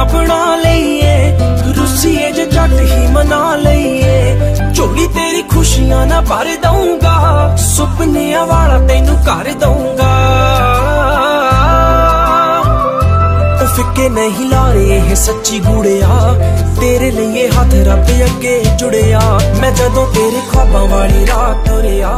ਨਾ ਬਣਾ ਲਈਏ। ਰੁੱਸੀਏ ਜੇ ਜੱਟ ਹੀ ਮਨਾ ਲਈਏ। ਝੋਲੀ ਤੇਰੀ ਖੁਸ਼ੀਆਂ ਨਾ ਭਰ ਦਊਂਗਾ। ਸੁਪਨਿਆਂ ਵਾਲਾ ਤੈਨੂੰ ਕਰ ਦਊਂਗਾ। ਫਿੱਕੇ ਨਹੀਂ ਲਾ ਰਹੇ ਸੱਚੀ ਗੂੜਿਆ। ਤੇਰੇ ਲਈ ਇਹ ਹੱਥ ਰੱਬ ਅੱਗੇ ਜੁੜਿਆ। ਮੈਂ ਜਦੋਂ ਤੇਰੇ ਖਾਬਾਂ ਵਾਲੀ ਰਾਤ ਤੁਰਿਆ